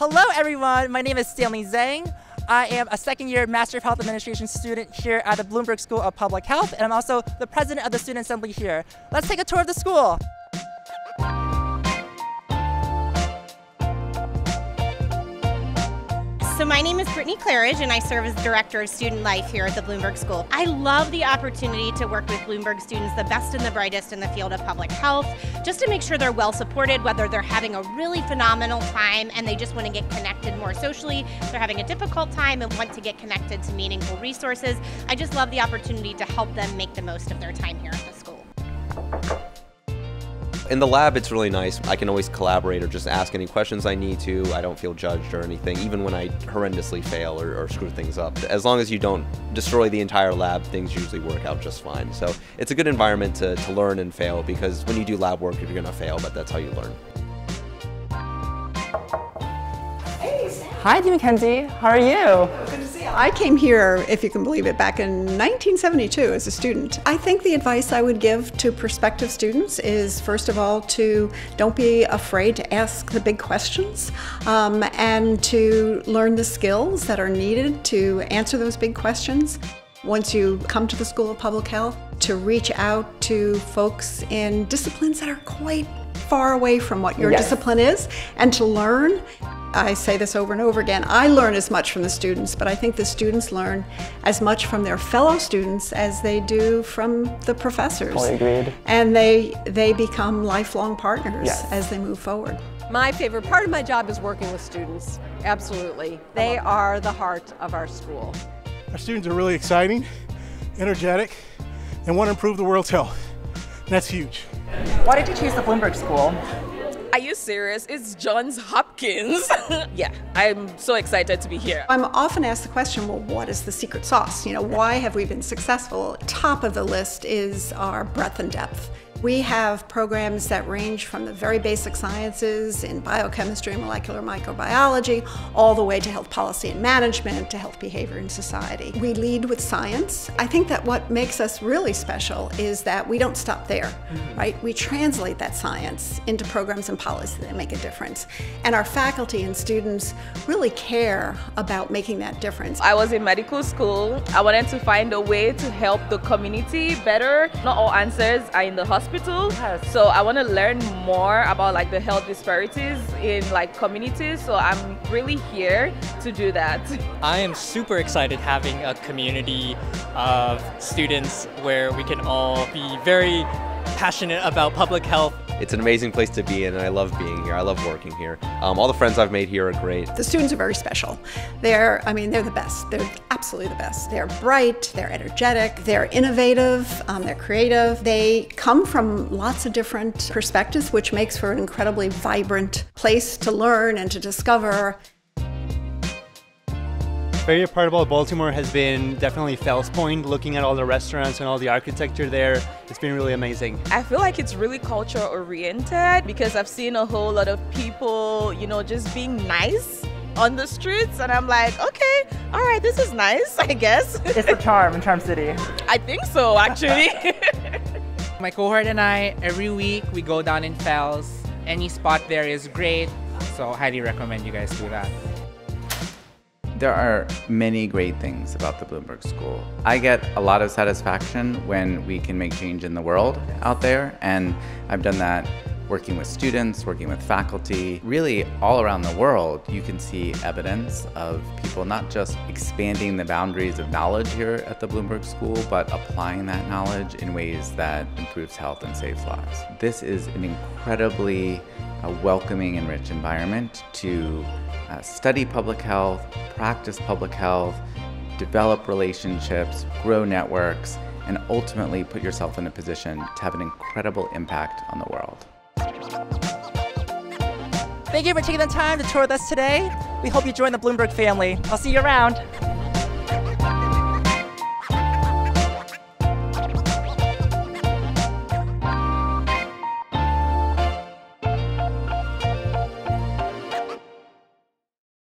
Hello, everyone. My name is Stanley Zheng. I am a second year Master of Health Administration student here at the Bloomberg School of Public Health, and I'm also the president of the Student Assembly here. Let's take a tour of the school. So my name is Brittany Claridge and I serve as Director of Student Life here at the Bloomberg School. I love the opportunity to work with Bloomberg students, the best and the brightest in the field of public health, just to make sure they're well supported, whether they're having a really phenomenal time and they just want to get connected more socially, they're having a difficult time and want to get connected to meaningful resources. I just love the opportunity to help them make the most of their time here at the school. In the lab, it's really nice. I can always collaborate or just ask any questions I need to. I don't feel judged or anything, even when I horrendously fail or, or, screw things up. As long as you don't destroy the entire lab, things usually work out just fine. So it's a good environment to, to learn and fail because when you do lab work, you're going to fail, but that's how you learn. Hi, Dee MacKenzie. How are you? I came here, if you can believe it, back in 1972 as a student. I think the advice I would give to prospective students is, first of all, to don't be afraid to ask the big questions um, and to learn the skills that are needed to answer those big questions. Once you come to the School of Public Health, to reach out to folks in disciplines that are quite far away from what your yes. discipline is and to learn I say this over and over again, I learn as much from the students, but I think the students learn as much from their fellow students as they do from the professors. Fully agreed. And they, they become lifelong partners yes. as they move forward. My favorite part of my job is working with students. Absolutely. They are the heart of our school. Our students are really exciting, energetic, and want to improve the world's health. And that's huge. Why did you choose the Bloomberg School? Are you serious? It's Johns Hopkins. yeah, I'm so excited to be here. I'm often asked the question, well, what is the secret sauce? You know, why have we been successful? Top of the list is our breadth and depth. We have programs that range from the very basic sciences in biochemistry and molecular microbiology, all the way to health policy and management, to health behavior and society. We lead with science. I think that what makes us really special is that we don't stop there, mm-hmm. right? We translate that science into programs and policy that make a difference. And our faculty and students really care about making that difference. I was in medical school. I wanted to find a way to help the community better. Not all answers are in the hospital hospital. So I want to learn more about like the health disparities in like communities. So I'm really here to do that. I am super excited having a community of students where we can all be very passionate about public health. It's an amazing place to be in, and I love being here. I love working here. Um, all the friends I've made here are great. The students are very special. They're, I mean, they're the best. They're absolutely the best. They're bright, they're energetic, they're innovative, um, they're creative. They come from lots of different perspectives, which makes for an incredibly vibrant place to learn and to discover favorite part about Baltimore has been definitely Fells Point, looking at all the restaurants and all the architecture there. It's been really amazing. I feel like it's really culture oriented because I've seen a whole lot of people, you know, just being nice on the streets and I'm like, okay, all right, this is nice, I guess. It's the charm in Charm City. I think so, actually. My cohort and I, every week we go down in Fells. Any spot there is great, so highly recommend you guys do that. There are many great things about the Bloomberg School. I get a lot of satisfaction when we can make change in the world out there, and I've done that working with students, working with faculty. Really, all around the world, you can see evidence of people not just expanding the boundaries of knowledge here at the Bloomberg School, but applying that knowledge in ways that improves health and saves lives. This is an incredibly uh, welcoming and rich environment to uh, study public health, practice public health, develop relationships, grow networks, and ultimately put yourself in a position to have an incredible impact on the world. Thank you for taking the time to tour with us today. We hope you join the Bloomberg family. I'll see you around.